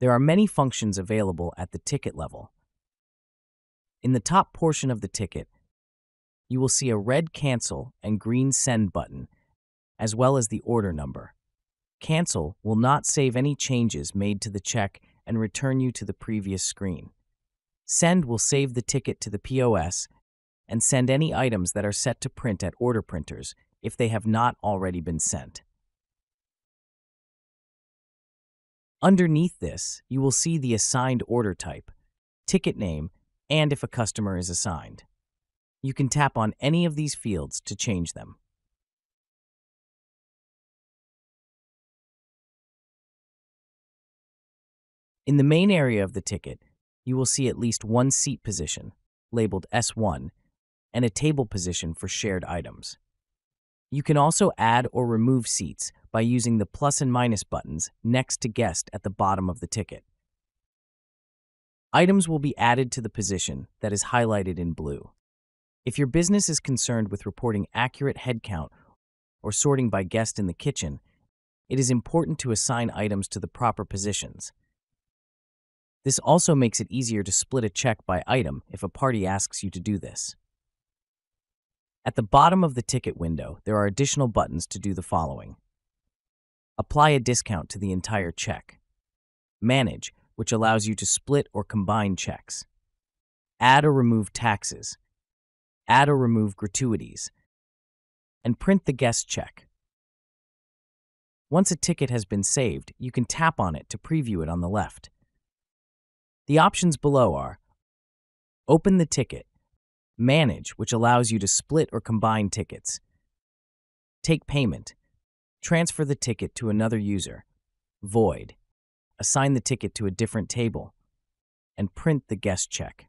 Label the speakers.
Speaker 1: There are many functions available at the ticket level. In the top portion of the ticket, you will see a red Cancel and green Send button, as well as the order number. Cancel will not save any changes made to the check and return you to the previous screen. Send will save the ticket to the POS and send any items that are set to print at order printers if they have not already been sent. Underneath this, you will see the assigned order type, ticket name, and if a customer is assigned. You can tap on any of these fields to change them. In the main area of the ticket, you will see at least one seat position, labeled S1, and a table position for shared items. You can also add or remove seats by using the plus and minus buttons next to guest at the bottom of the ticket. Items will be added to the position that is highlighted in blue. If your business is concerned with reporting accurate headcount or sorting by guest in the kitchen, it is important to assign items to the proper positions. This also makes it easier to split a check by item if a party asks you to do this. At the bottom of the ticket window, there are additional buttons to do the following. Apply a discount to the entire check. Manage, which allows you to split or combine checks. Add or remove taxes. Add or remove gratuities. And print the guest check. Once a ticket has been saved, you can tap on it to preview it on the left. The options below are Open the ticket, Manage, which allows you to split or combine tickets, Take payment, Transfer the ticket to another user, Void, Assign the ticket to a different table, and print the guest check.